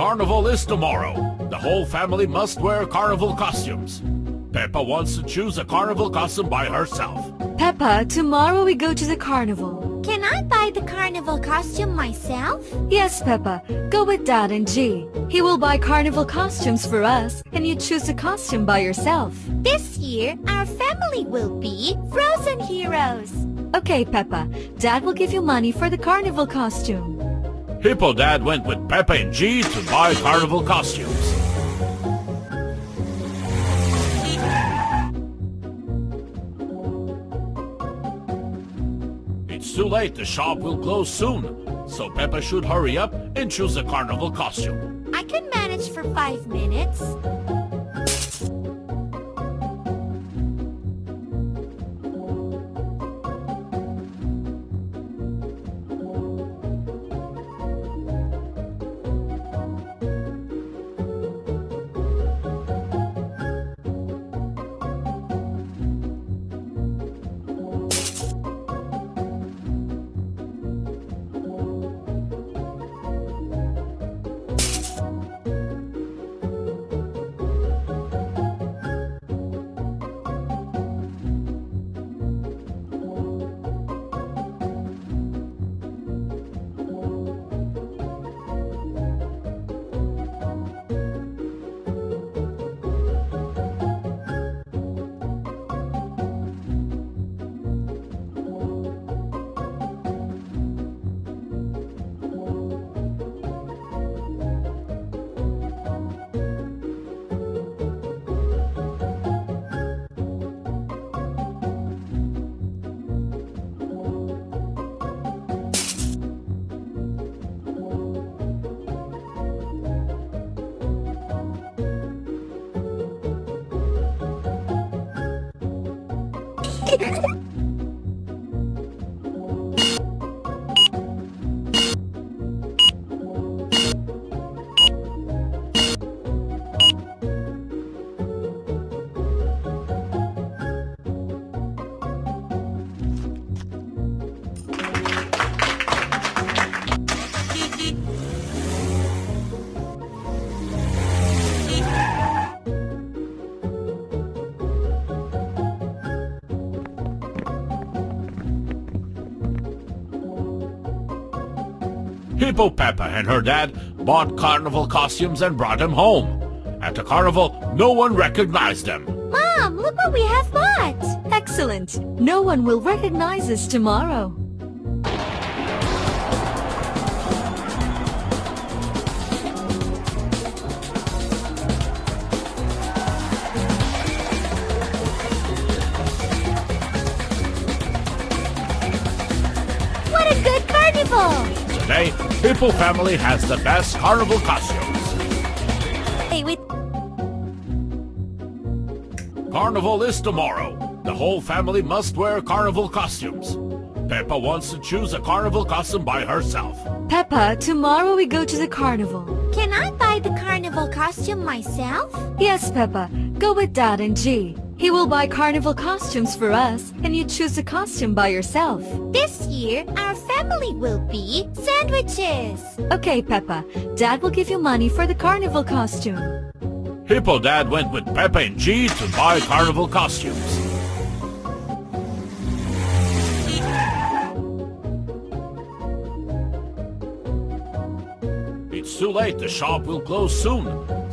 Carnival is tomorrow. The whole family must wear carnival costumes. Peppa wants to choose a carnival costume by herself. Peppa, tomorrow we go to the carnival. Can I buy the carnival costume myself? Yes, Peppa. Go with Dad and Ji. He will buy carnival costumes for us, and you choose a costume by yourself. This year, our family will be frozen heroes. Okay, Peppa. Dad will give you money for the carnival costume. Hippo Dad went with Peppa and Ji to buy carnival costumes. It's too late, the shop will close soon, so Peppa should hurry up and choose a carnival costume. I can manage for five minutes. Ha ha ha! Hippo Peppa and her dad bought carnival costumes and brought them home. At the carnival, no one recognized them. Mom, look what we have bought. Excellent. No one will recognize us tomorrow. Hippo family has the best carnival costumes. Hey, wait. Carnival is tomorrow. The whole family must wear carnival costumes. Peppa wants to choose a carnival costume by herself. Peppa, tomorrow we go to the carnival. Can I buy the carnival costume myself? Yes, Peppa. Go with Dad and Ji. He will buy carnival costumes for us, and you choose a costume by yourself. This year, our family will be sandwiches. Okay, Peppa. Dad will give you money for the carnival costume. Hippo Dad went with Peppa and Ji to buy carnival costumes. It's too late, the shop will close soon,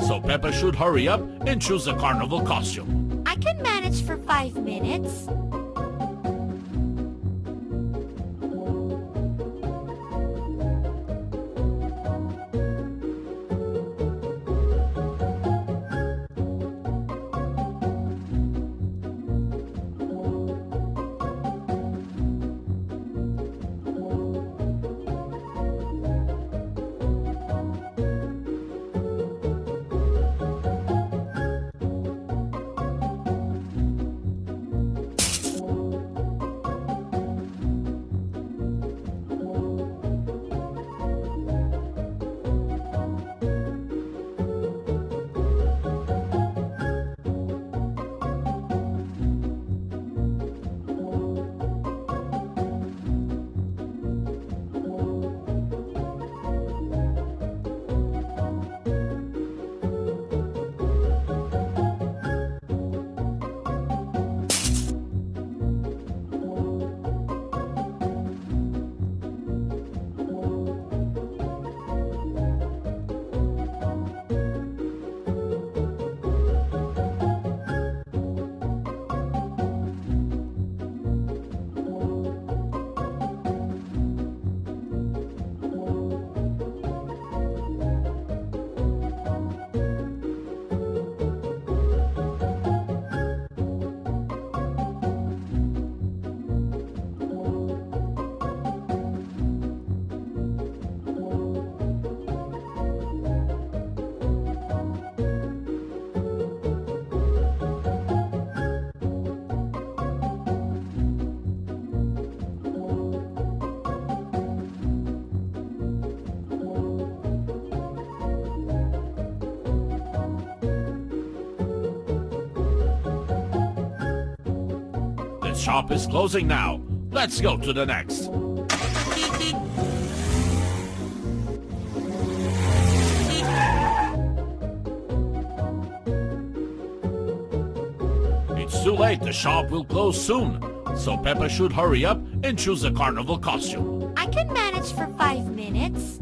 so Peppa should hurry up and choose a carnival costume. I can manage for five minutes. Shop is closing now. Let's go to the next. It's too late. The shop will close soon. So Peppa should hurry up and choose a carnival costume. I can manage for five minutes.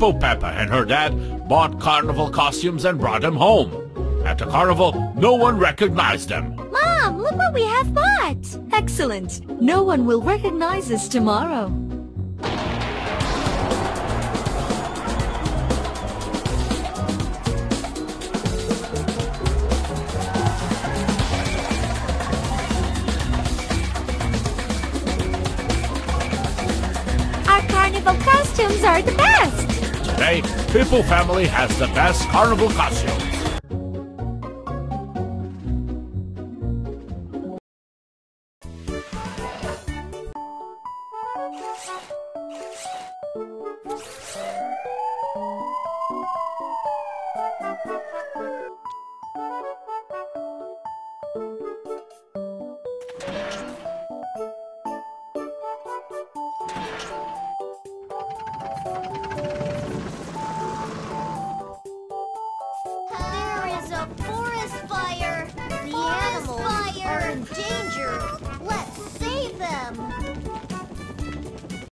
Hippo Peppa and her dad bought carnival costumes and brought them home. At the carnival, no one recognized them. Mom, look what we have bought. Excellent. No one will recognize us tomorrow. Our carnival costumes are the best. Today, Hippo family has the best carnival costumes.